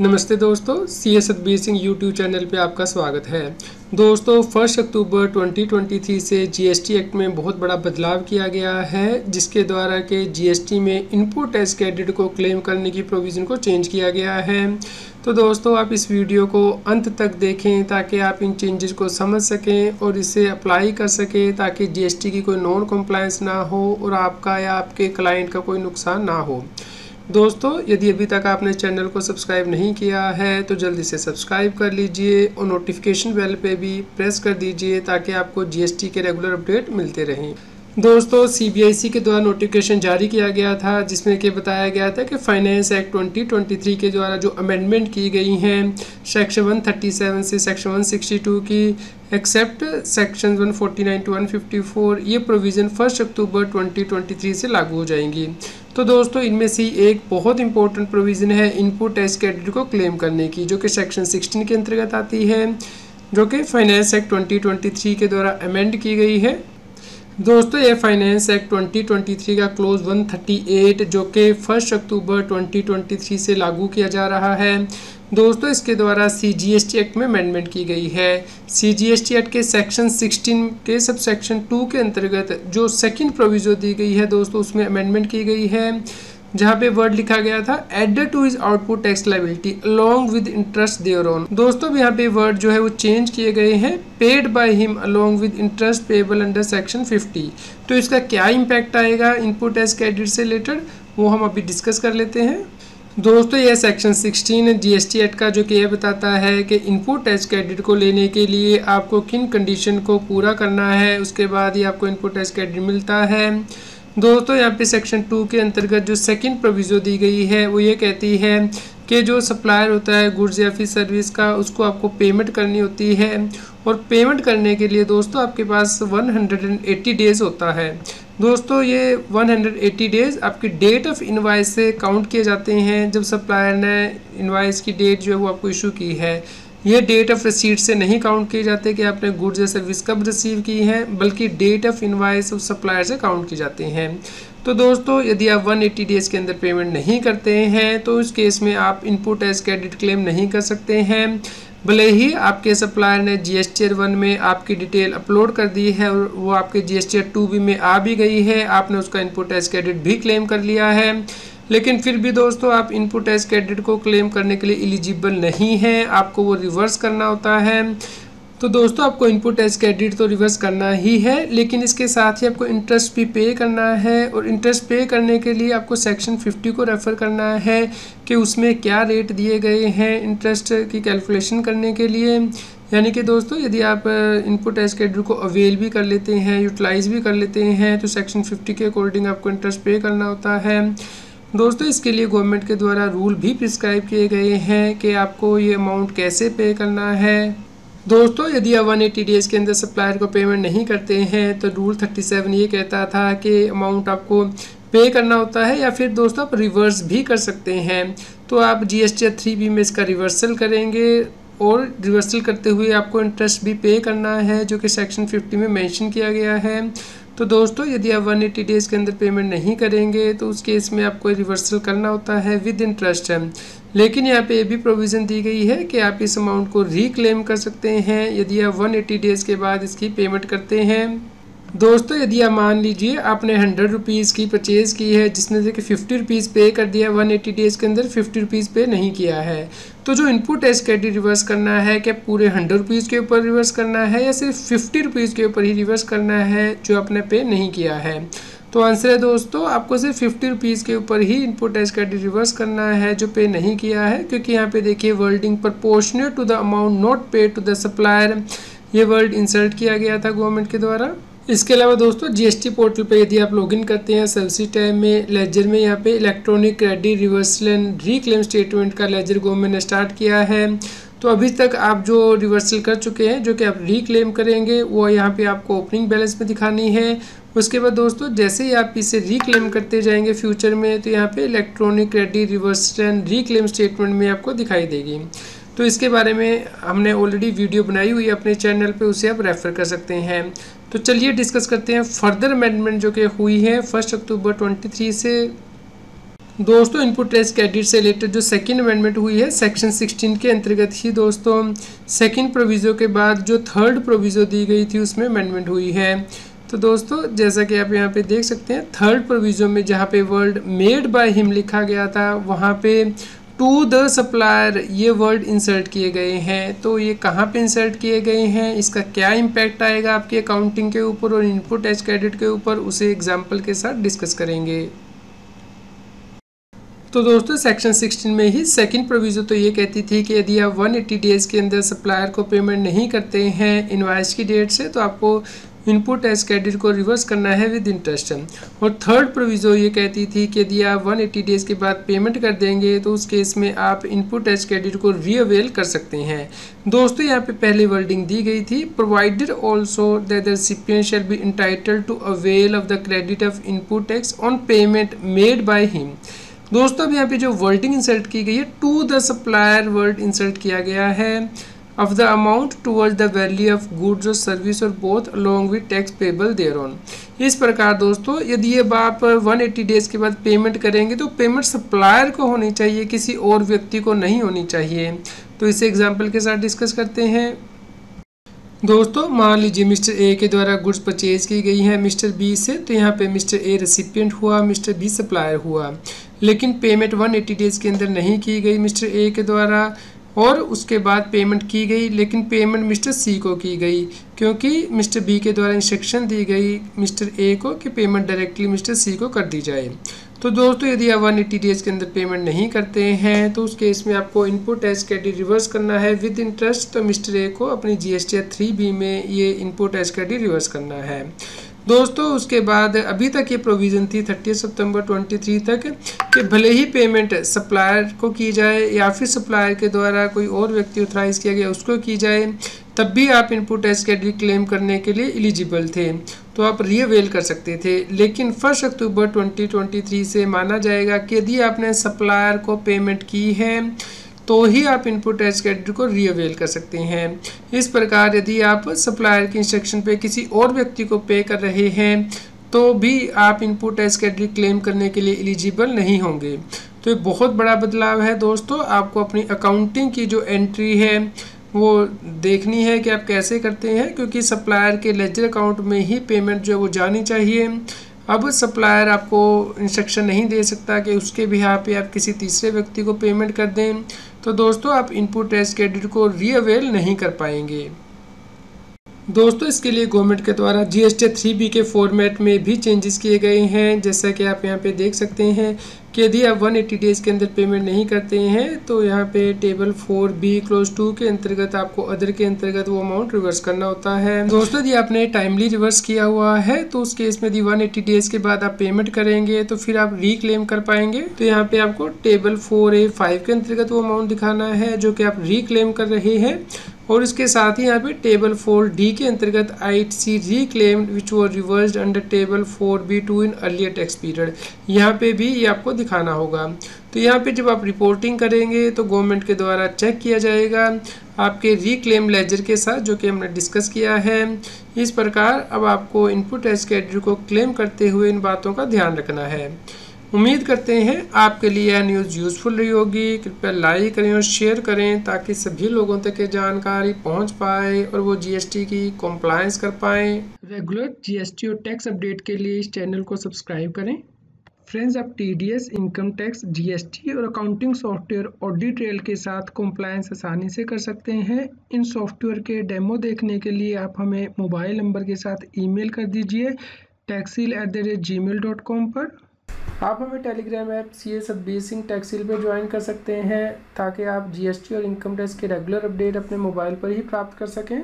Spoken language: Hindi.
नमस्ते दोस्तों C S Satbir Singh YouTube channel पे आपका स्वागत है। दोस्तों फ़र्स्ट अक्टूबर 2023 से जीएसटी एक्ट में बहुत बड़ा बदलाव किया गया है, जिसके द्वारा के जीएसटी में इनपुट टैक्स क्रेडिट को क्लेम करने की प्रोविज़न को चेंज किया गया है। तो दोस्तों, आप इस वीडियो को अंत तक देखें, ताकि आप इन चेंजेस को समझ सकें और इसे अप्लाई कर सकें, ताकि जीएसटी की कोई नॉन कम्प्लायंस ना हो और आपका या आपके क्लाइंट का कोई नुकसान ना हो। दोस्तों, यदि अभी तक आपने चैनल को सब्सक्राइब नहीं किया है तो जल्दी से सब्सक्राइब कर लीजिए और नोटिफिकेशन बेल पे भी प्रेस कर दीजिए ताकि आपको जीएसटी के रेगुलर अपडेट मिलते रहें। दोस्तों सीबीआईसी के द्वारा नोटिफिकेशन जारी किया गया था, जिसमें कि बताया गया था कि फाइनेंस एक्ट 2023 के द्वारा जो अमेंडमेंट की गई हैं सेक्शन 137 से सेक्शन 162 की एक्सेप्ट सेक्शन 149 टू 154 ये प्रोविज़न फ़र्स्ट अक्टूबर 2023 से लागू हो जाएँगी। तो दोस्तों, इनमें से एक बहुत इंपॉर्टेंट प्रोविज़न है इनपुट टैक्स क्रेडिट को क्लेम करने की, जो कि सेक्शन 16 के अंतर्गत आती है, जो कि फाइनेंस एक्ट 2023 के द्वारा अमेंड की गई है। दोस्तों, ये फाइनेंस एक्ट 2023 का क्लोज 138 जो कि फ़र्स्ट अक्टूबर 2023 से लागू किया जा रहा है। दोस्तों, इसके द्वारा C G S T act में अमेंडमेंट की गई है। C G S T act के सेक्शन 16 के सब सेक्शन टू के अंतर्गत जो सेकंड प्रोविजो दी गई है, दोस्तों, उसमें अमेंडमेंट की गई है। जहाँ पे वर्ड लिखा गया था added to is output tax liability along with interest thereon दोस्तों, यहाँ पे वर्ड जो है वो चेंज किए गए हैं paid by him along with interest payable under section 50 तो इसका क्या इम्पैक्ट आएगा इनपुट टैक्स क्रेडिट से रिलेटेड वो हम अभी डिस्कस कर लेते हैं। दोस्तों, यह सेक्शन 16 जीएसटी एक्ट का जो कि यह बताता है कि इनपुट टैक्स क्रेडिट को लेने के लिए आपको किन कंडीशन को पूरा करना है, उसके बाद ही आपको इनपुट टैक्स क्रेडिट मिलता है। दोस्तों, यहाँ पे सेक्शन टू के अंतर्गत जो सेकंड प्रोविज़ो दी गई है, वो ये कहती है कि जो सप्लायर होता है गुड्स या फिर सर्विस का, उसको आपको पेमेंट करनी होती है। और पेमेंट करने के लिए दोस्तों, आपके पास 180 डेज़ होता है। दोस्तों, ये 180 डेज़ आपकी डेट ऑफ़ इनवाइस से काउंट किए जाते हैं, जब सप्लायर ने इनवाइस की डेट जो है वो आपको इशू की है। ये डेट ऑफ़ रिसीट से नहीं काउंट किए जाते कि आपने गुड्स या सर्विस कब रिसीव की है, बल्कि date of invoice of supplier से काउंट किए जाते हैं। तो दोस्तों, यदि आप 180 डेज़ के अंदर पेमेंट नहीं करते हैं तो उस केस में आप इनपुट एज क्रेडिट क्लेम नहीं कर सकते हैं। भले ही आपके सप्लायर ने जी एस वन में आपकी डिटेल अपलोड कर दी है और वो आपके जी एस टी बी में आ भी गई है, आपने उसका इनपुट एज क्रेडिट भी क्लेम कर लिया है। लेकिन फिर भी दोस्तों, आप इनपुट टैक्स क्रेडिट को क्लेम करने के लिए एलिजिबल नहीं है। आपको वो रिवर्स करना होता है। तो दोस्तों, आपको इनपुट टैक्स क्रेडिट तो रिवर्स करना ही है, लेकिन इसके साथ ही आपको इंटरेस्ट भी पे करना है और इंटरेस्ट पे करने के लिए आपको सेक्शन 50 को रेफ़र करना है कि उसमें क्या रेट दिए गए हैं इंटरेस्ट की कैलकुलेशन करने के लिए। यानी कि दोस्तों, यदि आप इनपुट टैक्स क्रेडिट को अवेल भी कर लेते हैं यूटिलाइज़ भी कर लेते हैं तो सेक्शन फिफ्टी के अकॉर्डिंग आपको इंटरेस्ट पे करना होता है। दोस्तों, इसके लिए गवर्नमेंट के द्वारा रूल भी प्रिस्क्राइब किए गए हैं कि आपको ये अमाउंट कैसे पे करना है। दोस्तों, यदि आप वन एटी डेज़ के अंदर सप्लायर को पेमेंट नहीं करते हैं तो रूल थर्टी सेवन ये कहता था कि अमाउंट आपको पे करना होता है या फिर दोस्तों, आप रिवर्स भी कर सकते हैं। तो आप G S T three B में इसका रिवर्सल करेंगे और रिवर्सल करते हुए आपको इंटरेस्ट भी पे करना है, जो कि सेक्शन फिफ्टी में मेंशन किया गया है। तो दोस्तों, यदि आप 180 डेज़ के अंदर पेमेंट नहीं करेंगे तो उस केस में आपको रिवर्सल करना होता है विद इंटरेस्ट है लेकिन यहाँ पे ये भी प्रोविज़न दी गई है कि आप इस अमाउंट को रिक्लेम कर सकते हैं यदि आप 180 डेज़ के बाद इसकी पेमेंट करते हैं। दोस्तों, यदि आप मान लीजिए आपने हंड्रेड रुपीज़ की परचेज़ की है, जिसने कि फिफ्टी रुपीज़ पे कर दिया वन एटी डेज़ के अंदर फिफ्टी रुपीज़ पे नहीं किया है। तो जो इनपुट है कैडी रिवर्स करना है, क्या पूरे हंड्रेड रुपीज़ के ऊपर रिवर्स करना है, या सिर्फ़ फिफ्टी रुपीज़ के ऊपर ही रिवर्स करना है, जो आपने पे नहीं किया है? तो आंसर है दोस्तों, आपको सिर्फ़ फिफ्टी रुपीज़ के ऊपर ही इनपुट टैक्स क्रेडिट रिवर्स करना है, जो पे नहीं किया है, क्योंकि यहाँ पे देखिए wording proportionate to the amount not paid to the supplier ये वर्ड इंसर्ट किया गया था गवर्नमेंट के द्वारा। इसके अलावा दोस्तों जीएसटी पोर्टल पे यदि आप लॉगिन करते हैं सर्विस टाइम में लेजर में, यहाँ पे electronic credit reversal and reclaim statement का लेजर गवर्नमेंट ने स्टार्ट किया है। तो अभी तक आप जो रिवर्सल कर चुके हैं, जो कि आप रीक्लेम करेंगे, वो यहाँ पे आपको ओपनिंग बैलेंस में दिखानी है। उसके बाद दोस्तों, जैसे ही आप इसे रीक्लेम करते जाएँगे फ्यूचर में तो यहाँ पे electronic credit reversal and reclaim statement में आपको दिखाई देगी। तो इसके बारे में हमने ऑलरेडी वीडियो बनाई हुई अपने चैनल पे, उसे आप रेफ़र कर सकते हैं। तो चलिए डिस्कस करते हैं फर्दर अमेंडमेंट जो कि हुई है फ़र्स्ट अक्टूबर 23 से। दोस्तों इनपुट टैक्स क्रेडिट से रिलेटेड जो सेकंड अमेंडमेंट हुई है सेक्शन 16 के अंतर्गत ही दोस्तों सेकंड प्रोविज़ो के बाद जो थर्ड प्रोविज़ो दी गई थी, उसमें अमेंडमेंट हुई है। तो दोस्तों, जैसा कि आप यहाँ पे देख सकते हैं थर्ड प्रोविज़ो में जहाँ पे वर्ड मेड बाय हिम लिखा गया था, वहाँ पे टू द सप्लायर ये वर्ड इंसर्ट किए गए हैं तो ये कहाँ पे इंसर्ट किए गए हैं? इसका क्या इम्पैक्ट आएगा आपकी अकाउंटिंग के ऊपर और इनपुट एच क्रेडिट के ऊपर? उसे एग्ज़ाम्पल के साथ डिस्कस करेंगे। तो दोस्तों सेक्शन 16 में ही सेकंड प्रोविज़ो तो ये कहती थी कि यदि आप 180 डेज़ के अंदर सप्लायर को पेमेंट नहीं करते हैं इनवाइस की डेट से तो आपको इनपुट एज क्रेडिट को रिवर्स करना है विद इंटरेस्ट और थर्ड प्रोविज़ो ये कहती थी कि यदि आप 180 डेज़ के बाद पेमेंट कर देंगे तो उस केस में आप इनपुट एज क्रेडिट को रीअवेल कर सकते हैं। दोस्तों, यहाँ पे पहली वर्डिंग दी गई थी provided also that shall be entitled to avail of the credit of input tax on payment made by him दोस्तों, अब यहाँ पे जो वर्डिंग इंसर्ट की गई है to the supplier word insert किया गया है। The amount towards the value of goods और सर्विस और both along with tax payable thereon इस प्रकार दोस्तों, यदि अब आप 180 डेज़ के बाद पेमेंट करेंगे तो पेमेंट सप्लायर को होनी चाहिए, किसी और व्यक्ति को नहीं होनी चाहिए। तो इसे एग्ज़ाम्पल के साथ डिस्कस करते हैं। दोस्तों, मान लीजिए मिस्टर ए के द्वारा गुड्स परचेज की गई है मिस्टर बी से तो यहाँ पे मिस्टर ए रेसिपिएंट हुआ, मिस्टर बी सप्लायर हुआ। लेकिन पेमेंट 180 डेज़ के अंदर नहीं की गई मिस्टर ए के द्वारा। और उसके बाद पेमेंट की गई, लेकिन पेमेंट मिस्टर सी को की गई, क्योंकि मिस्टर बी के द्वारा इंस्ट्रक्शन दी गई मिस्टर ए को कि पेमेंट डायरेक्टली मिस्टर सी को कर दी जाए। तो दोस्तों, यदि आप वन एट्टी डेज़ के अंदर पेमेंट नहीं करते हैं तो उस केस में आपको इनपुट टैक्स क्रेडिट रिवर्स करना है। विद इंटरेस्ट तो मिस्टर ए को अपनी G S T three B में ये इनपुट टैक्स क्रेडिट रिवर्स करना है। दोस्तों, उसके बाद अभी तक ये प्रोविज़न थी थर्टी सितंबर 23 तक कि भले ही पेमेंट सप्लायर को की जाए या फिर सप्लायर के द्वारा कोई और व्यक्ति ऑथराइज किया गया, उसको की जाए, तब भी आप इनपुट टैक्स क्रेडिट क्लेम करने के लिए एलिजिबल थे। तो आप रीअवेल कर सकते थे। लेकिन फ़र्स्ट अक्टूबर 2023 से माना जाएगा कि यदि आपने सप्लायर को पेमेंट की है तो ही आप इनपुट टैक्स क्रेडिट को रीअवेल कर सकते हैं। इस प्रकार यदि आप सप्लायर के इंस्ट्रक्शन पे किसी और व्यक्ति को पे कर रहे हैं तो भी आप इनपुट टैक्स क्रेडिट क्लेम करने के लिए एलिजिबल नहीं होंगे। तो ये बहुत बड़ा बदलाव है दोस्तों। आपको अपनी अकाउंटिंग की जो एंट्री है, वो देखनी है कि आप कैसे करते हैं, क्योंकि सप्लायर के लेजर अकाउंट में ही पेमेंट जो है वो जानी चाहिए। अब सप्लायर आपको इंस्ट्रक्शन नहीं दे सकता कि उसके पे आप किसी तीसरे व्यक्ति को पेमेंट कर दें। तो दोस्तों, आप इनपुट टैक्स क्रेडिट को रीअवेल नहीं कर पाएँगे। दोस्तों, इसके लिए गवर्नमेंट के द्वारा G S T three B के फॉर्मेट में भी चेंजेस किए गए हैं। जैसा कि आप यहाँ पे देख सकते हैं कि यदि आप 180 डेज़ के अंदर पेमेंट नहीं करते हैं तो यहाँ पे table four B clause two के अंतर्गत आपको अदर के अंतर्गत वो अमाउंट रिवर्स करना होता है। दोस्तों, यदि आपने टाइमली रिवर्स किया हुआ है तो उस केस में यदि 180 डेज़ के बाद आप पेमेंट करेंगे तो फिर आप रिक्लेम कर पाएँगे। तो यहाँ पे आपको टेबल फोर ए फाइव के अंतर्गत वो अमाउंट दिखाना है, जो कि आप रिक्लेम कर रहे हैं। और इसके साथ ही यहाँ पे टेबल फोर डी के अंतर्गत आई सी री क्लेम विच वो reverse under table four B two in earlier tax period यहाँ पे भी ये आपको दिखाना होगा। तो यहाँ पे जब आप रिपोर्टिंग करेंगे तो गवर्नमेंट के द्वारा चेक किया जाएगा आपके रीक्लेम लेजर के साथ, जो कि हमने डिस्कस किया है। इस प्रकार अब आपको इनपुट टैक्स कैडर को क्लेम करते हुए इन बातों का ध्यान रखना है। उम्मीद करते हैं आपके लिए यह न्यूज़ यूज़फुल रही होगी। कृपया लाइक करें और शेयर करें ताकि सभी लोगों तक ये जानकारी पहुँच पाए और वो जीएसटी की कॉम्प्लायंस कर पाएँ। रेगुलर जीएसटी और टैक्स अपडेट के लिए इस चैनल को सब्सक्राइब करें। फ्रेंड्स आप टीडीएस इनकम टैक्स जीएसटी और अकाउंटिंग सॉफ्टवेयर ऑडिट रेल के साथ कॉम्प्लायंस आसानी से कर सकते हैं। इन सॉफ्टवेयर के डेमो देखने के लिए आप हमें मोबाइल नंबर के साथ ईमेल कर दीजिए। टैक्सील at the rate gmail dot com पर। आप हमें Telegram app C S Singh टैक्सील पर ज्वाइन कर सकते हैं ताकि आप जीएसटी और इनकम टैक्स के रेगुलर अपडेट अपने मोबाइल पर ही प्राप्त कर सकें।